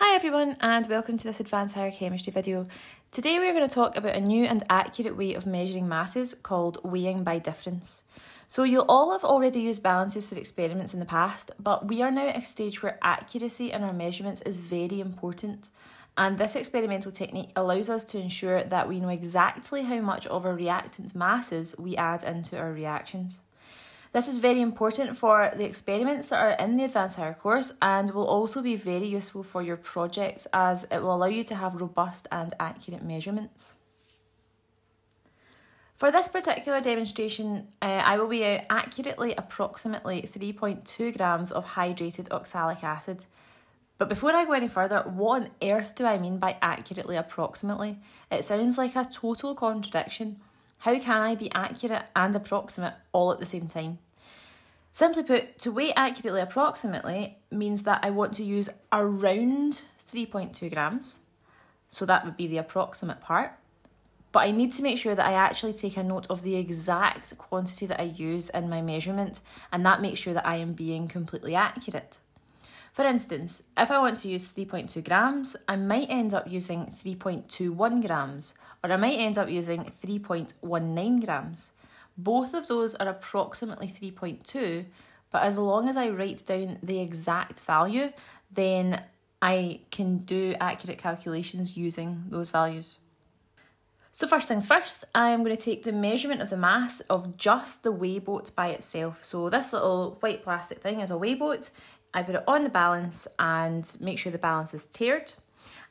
Hi everyone and welcome to this advanced higher chemistry video. Today we are going to talk about a new and accurate way of measuring masses called weighing by difference. So you'll all have already used balances for experiments in the past, but we are now at a stage where accuracy in our measurements is very important. And this experimental technique allows us to ensure that we know exactly how much of our reactant masses we add into our reactions. This is very important for the experiments that are in the Advanced Higher course and will also be very useful for your projects as it will allow you to have robust and accurate measurements. For this particular demonstration, uh, I will be accurately approximately 3.2 grams of hydrated oxalic acid. But before I go any further, what on earth do I mean by accurately approximately? It sounds like a total contradiction. How can I be accurate and approximate all at the same time? Simply put, to weigh accurately approximately means that I want to use around 3.2 grams, so that would be the approximate part. But I need to make sure that I actually take a note of the exact quantity that I use in my measurement, and that makes sure that I am being completely accurate. For instance, if I want to use 3.2 grams, I might end up using 3.21 grams, or I might end up using 3.19 grams. Both of those are approximately 3.2, but as long as I write down the exact value, then I can do accurate calculations using those values. So first things first, I'm going to take the measurement of the mass of just the weigh boat by itself. So this little white plastic thing is a weigh boat. I put it on the balance and make sure the balance is tared.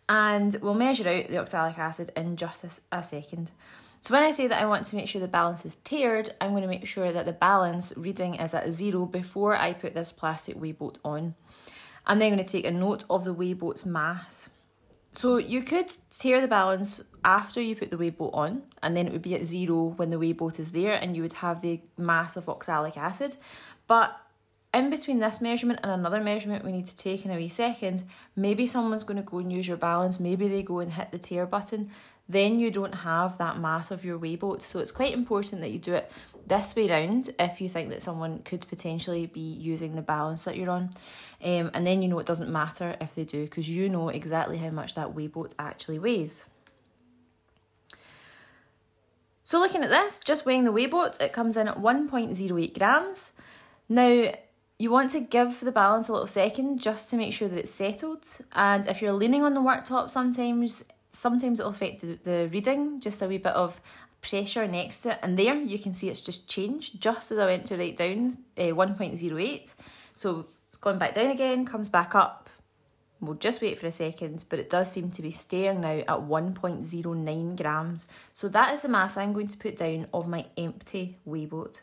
And we'll measure out the oxalic acid in just a, a second. So when I say that I want to make sure the balance is tared, I'm going to make sure that the balance reading is at zero before I put this plastic weigh boat on. I'm then going to take a note of the weigh boat's mass. So you could tare the balance after you put the weigh boat on, and then it would be at zero when the weigh boat is there, and you would have the mass of oxalic acid. But in between this measurement and another measurement we need to take in a wee second, maybe someone's going to go and use your balance, maybe they go and hit the tare button, then you don't have that mass of your weigh boat. So it's quite important that you do it this way round if you think that someone could potentially be using the balance that you're on. Um, and then you know it doesn't matter if they do because you know exactly how much that weigh boat actually weighs. So looking at this, just weighing the weigh boat, it comes in at 1.08 grams. Now, you want to give the balance a little second just to make sure that it's settled. And if you're leaning on the worktop sometimes, sometimes it'll affect the, the reading, just a wee bit of pressure next to it. And there you can see it's just changed just as I went to write down uh, 1.08. So it's gone back down again, comes back up. We'll just wait for a second, but it does seem to be staying now at 1.09 grams. So that is the mass I'm going to put down of my empty weigh boat.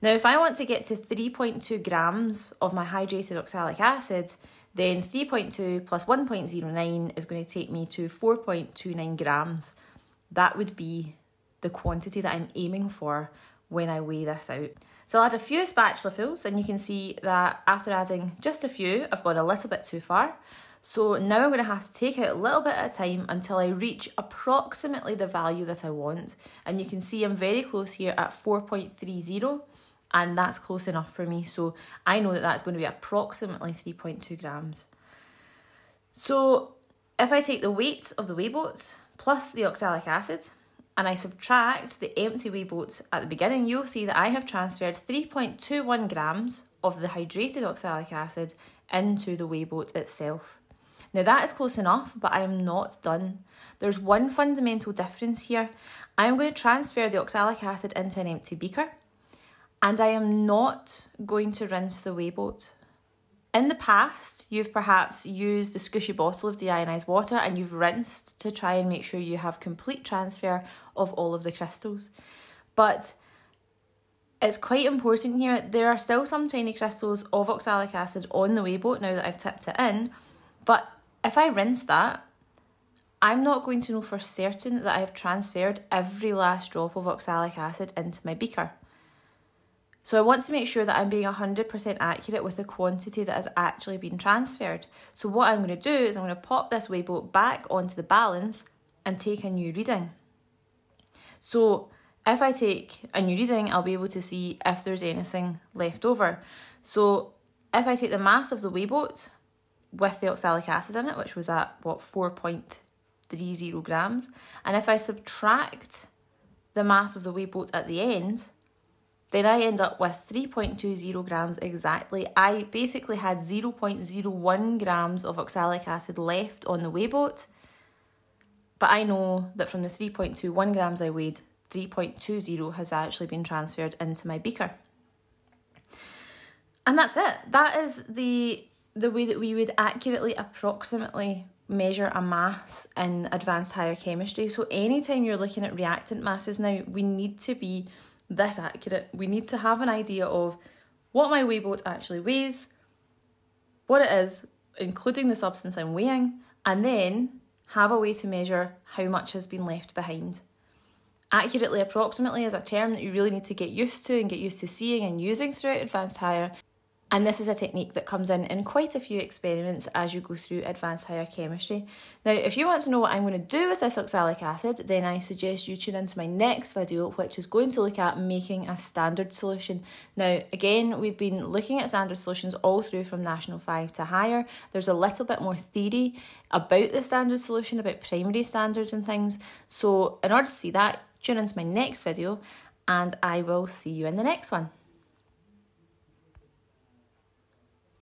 Now, if I want to get to 3.2 grams of my hydrated oxalic acid, then 3.2 plus 1.09 is going to take me to 4.29 grams. That would be the quantity that I'm aiming for when I weigh this out. So I'll add a few spatula fills and you can see that after adding just a few, I've gone a little bit too far. So now I'm going to have to take out a little bit at a time until I reach approximately the value that I want. And you can see I'm very close here at 4.30 and that's close enough for me. So I know that that's going to be approximately 3.2 grams. So if I take the weight of the weigh boat plus the oxalic acid and I subtract the empty weigh boat at the beginning, you'll see that I have transferred 3.21 grams of the hydrated oxalic acid into the weigh boat itself. Now that is close enough, but I am not done. There's one fundamental difference here. I am going to transfer the oxalic acid into an empty beaker and I am not going to rinse the weigh boat. In the past, you've perhaps used a squishy bottle of deionized water and you've rinsed to try and make sure you have complete transfer of all of the crystals. But it's quite important here. There are still some tiny crystals of oxalic acid on the weigh boat now that I've tipped it in. But if I rinse that, I'm not going to know for certain that I have transferred every last drop of oxalic acid into my beaker. So I want to make sure that I'm being 100% accurate with the quantity that has actually been transferred. So what I'm going to do is I'm going to pop this weigh boat back onto the balance and take a new reading. So if I take a new reading, I'll be able to see if there's anything left over. So if I take the mass of the weigh boat with the oxalic acid in it, which was at what 4.30 grams. And if I subtract the mass of the weigh boat at the end, then I end up with 3.20 grams exactly. I basically had 0.01 grams of oxalic acid left on the weigh boat, but I know that from the 3.21 grams I weighed, 3.20 has actually been transferred into my beaker. And that's it. That is the the way that we would accurately approximately measure a mass in advanced higher chemistry. So anytime you're looking at reactant masses now, we need to be this accurate. We need to have an idea of what my weigh boat actually weighs, what it is, including the substance I'm weighing, and then have a way to measure how much has been left behind. Accurately, approximately is a term that you really need to get used to and get used to seeing and using throughout advanced higher and this is a technique that comes in in quite a few experiments as you go through advanced higher chemistry. Now, if you want to know what I'm going to do with this oxalic acid, then I suggest you tune into my next video, which is going to look at making a standard solution. Now, again, we've been looking at standard solutions all through from National 5 to higher. There's a little bit more theory about the standard solution, about primary standards and things. So, in order to see that, tune into my next video, and I will see you in the next one.